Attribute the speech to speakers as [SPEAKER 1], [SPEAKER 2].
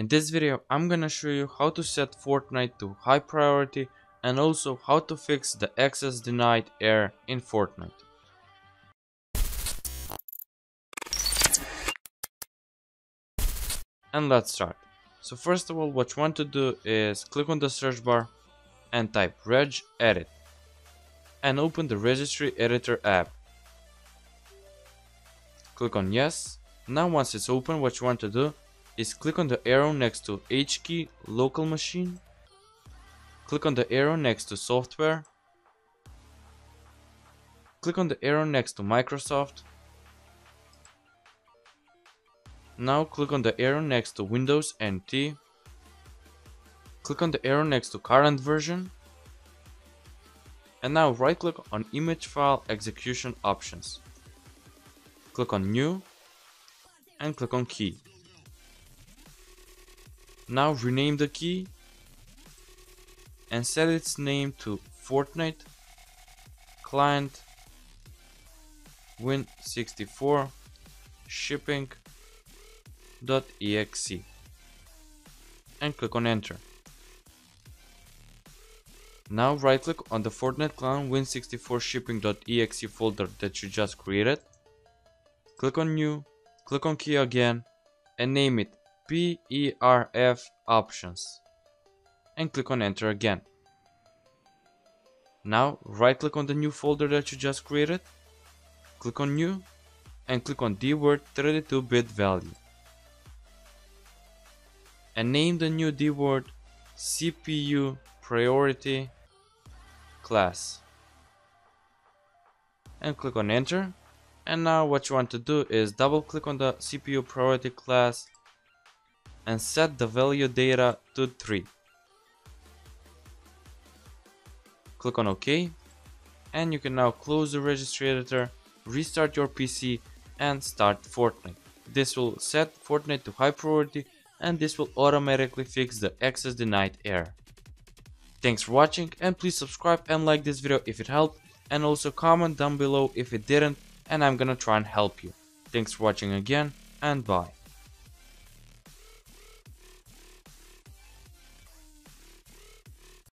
[SPEAKER 1] In this video I'm gonna show you how to set Fortnite to high priority and also how to fix the access denied error in Fortnite. And let's start. So first of all what you want to do is click on the search bar and type regedit and open the registry editor app. Click on yes. Now once it's open what you want to do is click on the arrow next to H key local machine. Click on the arrow next to software. Click on the arrow next to Microsoft. Now click on the arrow next to Windows NT. Click on the arrow next to current version. And now right click on image file execution options. Click on new and click on key. Now rename the key and set its name to Fortnite client win64 shipping.exe and click on enter. Now right click on the Fortnite client win64 shipping.exe folder that you just created. Click on new, click on key again and name it PERF options. And click on enter again. Now right click on the new folder that you just created, click on new and click on dword 32-bit value. And name the new dword CPU priority class. And click on enter. And now what you want to do is double click on the CPU priority class and set the value data to 3. Click on OK and you can now close the registry editor, restart your PC and start Fortnite. This will set Fortnite to high priority and this will automatically fix the access denied error. Thanks for watching and please subscribe and like this video if it helped and also comment down below if it didn't and I'm gonna try and help you. Thanks for watching again and bye.